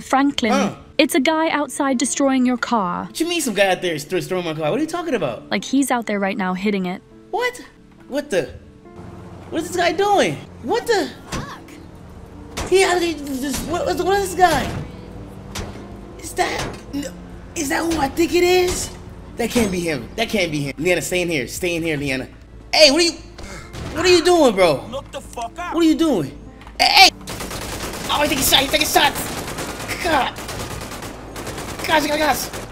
Franklin, Huh. it's a guy outside destroying your car. What you mean some guy out there is thro- throwing my car? What are you talking about? Like he's out there right now hitting it. What? What the? What is this guy doing? What the? Fuck. He out there just, what, what what is this guy? Is that, no, is that who I think it is? That can't be him. That can't be him. Liana, stay in here. Stay in here, Liana. Hey, what are you, what are you doing, bro? Look the fuck out. What are you doing? Hey, hey! Oh, he's taking shots. He's taking shots. God. Gosh, gosh, gosh.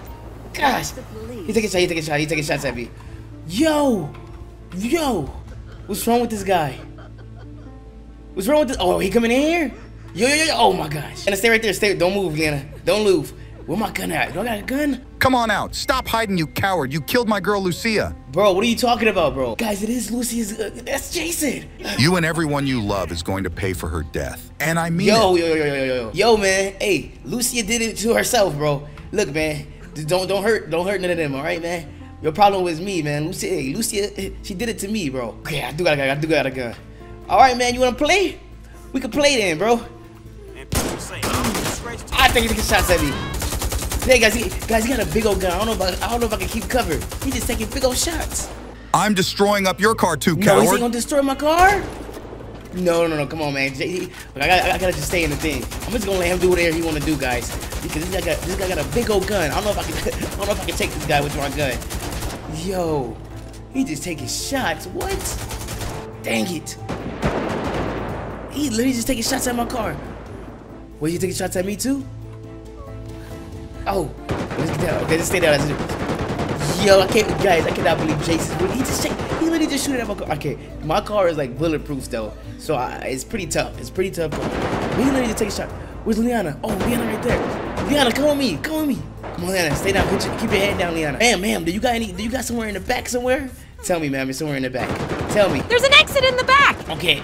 Gosh. He's taking shots. He's taking shots. He's taking shots at me. Yo. Yo. What's wrong with this guy? What's wrong with this? Oh, he coming in here? Yo, yo, yo, yo. Oh my gosh. And stay right there. Stay. Don't move, Liana. Don't move. Where my gun at? Do I got a gun? Come on out. Stop hiding, you coward. You killed my girl, Lucia. Bro, what are you talking about, bro? Guys, it is Lucy's. Uh, that's Jason. You and everyone you love is going to pay for her death. And I mean Yo, it. yo, yo, yo, yo, yo, yo, man. Hey, Lucia did it to herself, bro. Look, man. Don't don't hurt don't hurt none of them, all right, man. Your problem was me, man. Lucia, hey, Lucia, eh, she did it to me, bro. Okay, I do got a gun. I do got a gun. All right, man. You wanna play? We can play then, bro. And people say I'm a disgrace to I think he taking shots at me. Hey guys, he, guys, he got a big old gun. I don't know if I, I don't know if I can keep cover. He just taking big old shots. I'm destroying up your car too, No, is he coward. gonna destroy my car? No, no, no, come on, man. He- I, gotta, I gotta just stay in the thing. I'm just gonna let him do whatever he wanna do, guys. Because this guy got, this guy got a big old gun. I don't know if I can, I don't know if I can take this guy with my gun. Yo, he just taking shots. What? Dang it. He literally just taking shots at my car. Was he taking shots at me too? Oh, let's get down. Okay, let's stay down. Yo, I can't, guys, I cannot believe Jason. He just, he literally just shooting at my car. Okay, my car is like bulletproof though, so I, it's pretty tough. It's pretty tough. He literally just take a shot. Where's Liana? Oh, Liana right there. Liana, come with me. Come with me. Come on, Liana, stay down. Your, keep your head down, Liana. Ma'am, ma'am, do you got any? Do you got somewhere in the back somewhere? Tell me, ma'am. It's somewhere in the back. Tell me. There's an exit in the back. Okay.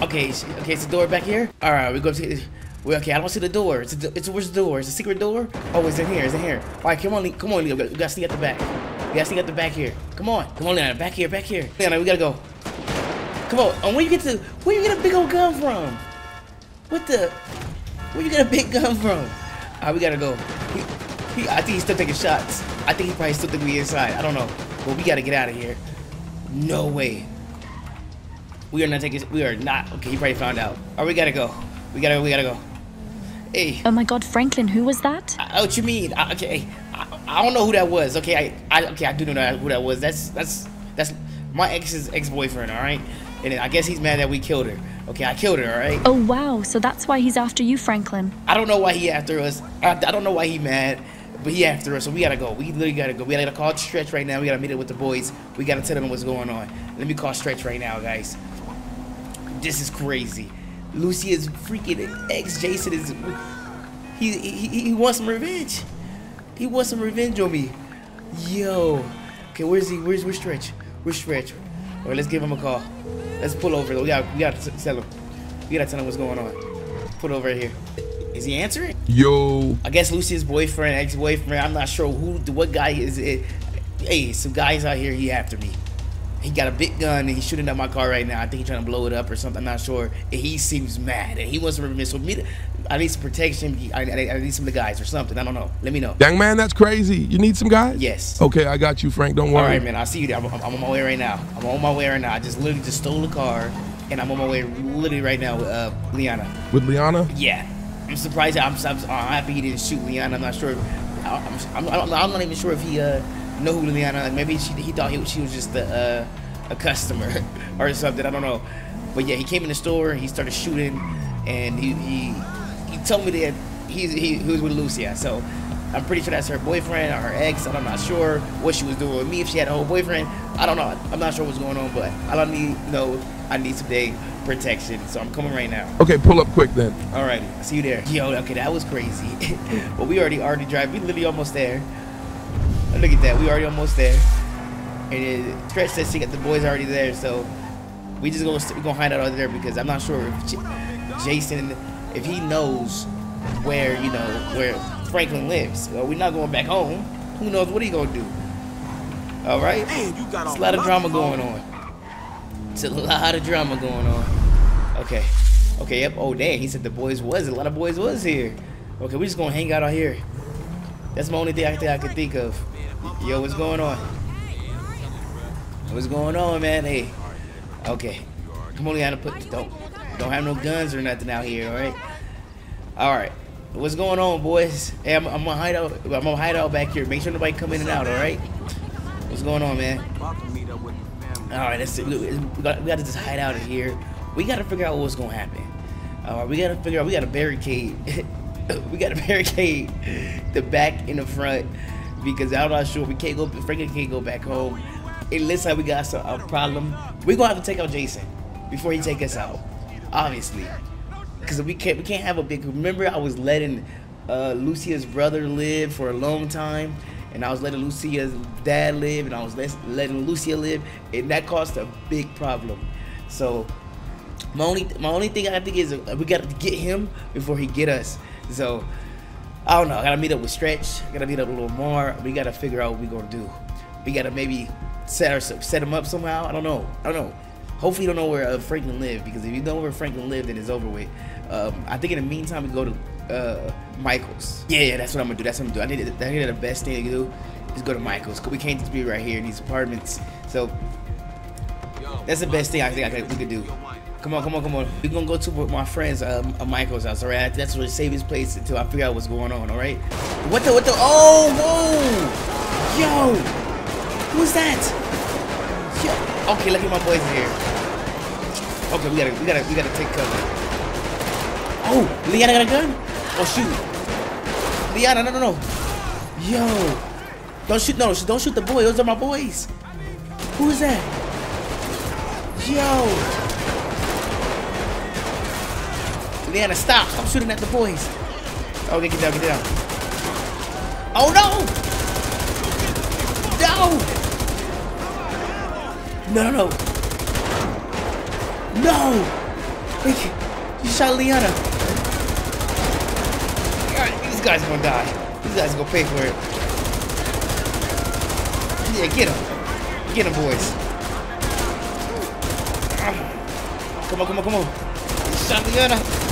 Okay, okay, it's the door back here. All right, we go to. Well, okay, I don't see the door. It's, a, it's the door? It's a secret door. Oh, it's in here. It's in here. All right, come on, come on, Leo. We gotta sneak at the back. We gotta sneak at the back here. Come on, come on, Leonard. Back here, back here. Leonard, we gotta go. Come on. And where you get to? Where you get a big old gun from? What the? Where you get a big gun from? All right, we gotta go. He, he, I think he's still taking shots. I think he probably still think we inside. I don't know. But we gotta get out of here. No way. We are not taking. We are not. Okay, he probably found out. All right, we gotta go. We gotta. We gotta go. Hey, Oh my god, Franklin, who was that? I, what you mean? I, okay, I, I don't know who that was. Okay, I, I okay, I do know who that was. That's that's that's my ex's ex-boyfriend. All right, and I guess he's mad that we killed her. Okay, I killed her. All right. Oh wow, so that's why he's after you, Franklin. I don't know why he after us. I, I don't know why he mad, but he after us. So we gotta go. We literally gotta go. We gotta call Stretch right now. We gotta meet up with the boys. We gotta tell them what's going on. Let me call Stretch right now, guys. This is crazy. Lucia's freaking ex Jason is. He, he he wants some revenge. He wants some revenge on me. Yo. Okay, where's he? Where's where's Stretch? Where's Stretch? All right, let's give him a call. Let's pull over. We gotta we got to tell him. We gotta tell him what's going on. Pull over here. Is he answering? Yo, I guess Lucy's boyfriend, ex-boyfriend. I'm not sure who, what guy is it. Hey, some guys out here. He after me. He got a big gun and he's shooting at my car right now. I think he's trying to blow it up or something. I'm not sure. And he seems mad and he wants some revenge. So me, I need some protection. I, I, I need some of the guys or something. I don't know. Let me know. young man, that's crazy. You need some guys? Yes. Okay, I got you, Frank. Don't worry. All right, man. I'll see you there. I'm, I'm I'm on my way right now. I'm on my way right now. I just literally just stole the car and I'm on my way literally right now with uh, Liana. With Liana? Yeah, I'm surprised. I'm, I'm, I'm happy he didn't shoot Leon. I'm not sure. I'm, I'm, I'm, I'm not even sure if he uh, know who Leon. Maybe she, he thought he, she was just a, uh, a customer or something. I don't know. But yeah, he came in the store. He started shooting, and he he, he told me that he's, he, he was with Lucia. So I'm pretty sure that's her boyfriend or her ex. And I'm not sure what she was doing with me. If she had a whole boyfriend, I don't know. I'm not sure what's going on. But all I need to know, I need some day protection. So I'm coming right now. Okay, pull up quick then. Alrighty, see you there. Yo, okay, that was crazy. but we already already drive. We literally almost there. Look at that, we already almost there. And it, Stretch says she got the boys already there, so we just gonna we gonna hide out over there because I'm not sure if J- Jason, if he knows where you know where Franklin lives. Well, we're not going back home. Who knows what he gonna do? All right. Man, you got It's a lot of drama going on. It's a lot of drama going on. Okay. Okay, yep. Oh, dang. He said the boys was. A lot of boys was here. Okay, we just gonna hang out out here. That's my only thing I think I could think of. Yo, what's going on? What's going on, man? Hey. Okay. Come on, Liana, put don't don't have no guns or nothing out here, all right? All right. What's going on, boys? Hey, I'm, I'm gonna hide out. I'm gonna hide out back here. Make sure nobody come in and out, all right? What's going on, man? The. All right, that's it. We got, we got to just hide out of here. We got to figure out what's gonna happen. All right, we got to figure out. We got to barricade. we got to barricade the back and the front because I'm not sure we can't go. Franklin can't go back home. It looks like we got some, a problem. We're gonna have to take out Jason before he take us out, obviously, because we can't. We can't have a big. Remember, I was letting uh, Lucia's brother live for a long time. And I was letting Lucia's dad live, and I was letting Lucia live, and that caused a big problem. So my only my only thing I think is uh, we got to get him before he get us. So I don't know. I gotta meet up with Stretch. I gotta meet up a little more. We gotta figure out what we gonna do. We gotta maybe set our set him up somehow. I don't know. I don't know. Hopefully, you don't know where uh, Franklin lived because if you know where Franklin lived, then it's over with. Um, I think in the meantime we go to uh, Michaels. Yeah, yeah, that's what I'm gonna do. That's what I'm gonna do. I think that, I think that the best thing to do is go to Michaels. 'cause We can't just be right here in these apartments. So that's the best thing I think I could, we could do. Come on, come on, come on. We're gonna go to my friend's um, uh, Michael's house, all right? That's where the safest place until I figure out what's going on, all right? What the, what the, oh, whoa! Yo! Who's that? Yo. Okay, look at my boys here. Okay, we gotta, we gotta, we gotta take cover. Oh, Liana got a gun? Oh, shoot. Liana, no, no, no. Yo. Don't shoot, no, don't shoot the boy. Those are my boys. Who is that? Yo. Liana, stop. Stop shooting at the boys. Oh, okay, get down, get down. Oh, no. No. No, no, no. No. You shot Liana. Alright, these guys are gonna die. These guys are gonna pay for it. Yeah, get him. Get him, boys. Ah. Come on, come on, come on. Shot Liana.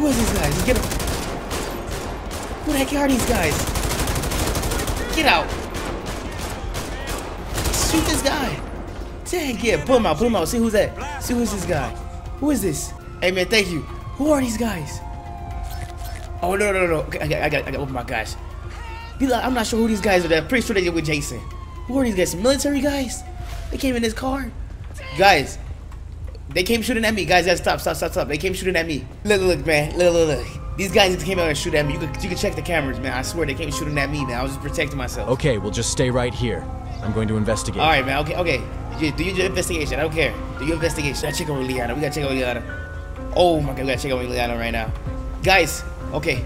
Who is these guys? Get him. Who the heck are these guys? Get out. Shoot this guy. Dang, yeah, pull him out, pull him out. See who's that. See who's this guy. Who is this? Hey, man, thank you. Who are these guys? Oh, no, no, no. Okay, I got, I got, I got, oh my gosh. I'm not sure who these guys are. I'm pretty sure they're with Jason. Who are these guys? Some military guys? They came in this car? Guys, they came shooting at me. Guys, guys, stop, stop, stop, stop. They came shooting at me. Look, look, man. Look, look, look. These guys came out and shoot at me. You can, you can check the cameras, man. I swear they came shooting at me, man. I was just protecting myself. Okay, we'll just stay right here. I'm going to investigate. All right, man. Okay, okay. Do you- Do your investigation. I don't care. Do your investigation. I check over Liana. We gotta check over Liana. Oh my god, we gotta check over Liana right now. Guys, okay.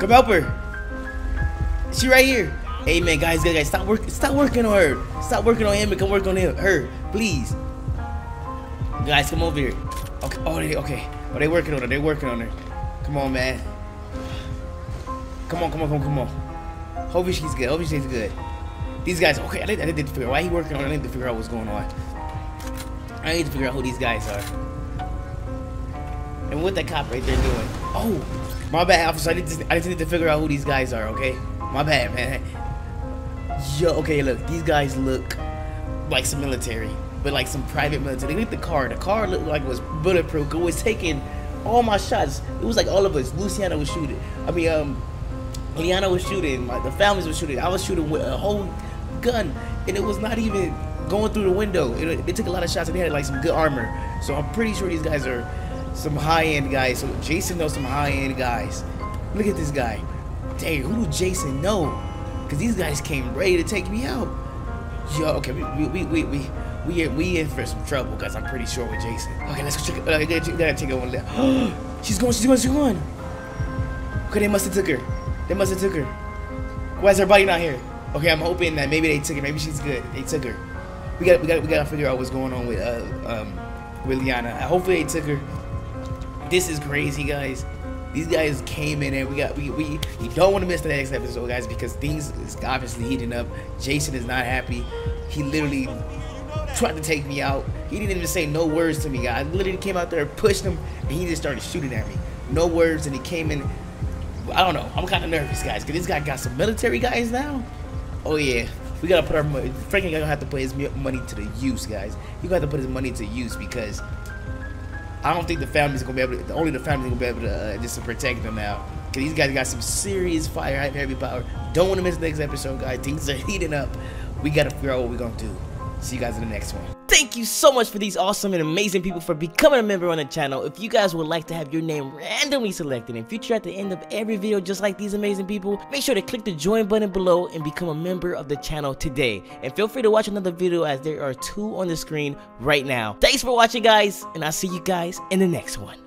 Come help her. She right here. Hey man, guys, guys, guys, stop work. Stop working on her. Stop working on him and come work on him, her, please. Guys, come over here. Okay. Oh, they, okay. Oh, they working on her. They working on her. Come on, man. Come on, come on, come on, come on. Hopefully she's good. Hopefully she's good. These guys, okay, I need, I figure out why he working on it. I need to figure out what's going on. I need to figure out who these guys are. And what that cop right there doing. Oh, my bad, officer. I I just need to figure out who these guys are, okay? My bad, man. Yo, okay, look, these guys look like some military, but like some private military. They look at the car. The car looked like it was bulletproof. It was taking all my shots. It was like all of us. Luciana was shooting. I mean, um, Liana was shooting. My, the families were shooting. I was shooting with a whole gun, and it was not even going through the window. It, they took a lot of shots, and they had like some good armor. So I'm pretty sure these guys are some high-end guys. So Jason knows some high-end guys. Look at this guy. Dang, who do Jason know? Because these guys came ready to take me out. Yo, okay, we we we we we we, in- for some trouble because I'm pretty sure with Jason. Okay, let's go check. Uh, gotta, gotta take one left. she's going. She's going. She's going. Okay, they must have took her. They must have took her. Why is her body not here? Okay, I'm hoping that maybe they took her. Maybe she's good. They took her. We got we got we gotta figure out what's going on with uh um with Liana. Hopefully they took her. This is crazy, guys. These guys came in and we got we we you don't want to miss the next episode, guys, because things is obviously heating up. Jason is not happy. He literally tried to take me out. He didn't even say no words to me, guys. I literally came out there, pushed him, and he just started shooting at me. no words, and he came in. I don't know. I'm kind of nervous, guys, because this guy got some military guys now. Oh yeah, we gotta put our money. Franklin gonna have to put his money to the use, guys. He got to to put his money to use because I don't think the family's gonna be able to. Only the family's gonna be able to uh, just to protect them now. Cause these guys got some serious fire, heavy power. Don't want to miss the next episode, guys. Things are heating up. We gotta figure out what we're gonna do. See you guys in the next one. Thank you so much for these awesome and amazing people for becoming a member on the channel. If you guys would like to have your name randomly selected in future at the end of every video just like these amazing people, make sure to click the join button below and become a member of the channel today. And feel free to watch another video as there are two on the screen right now. Thanks for watching guys, and I'll see you guys in the next one.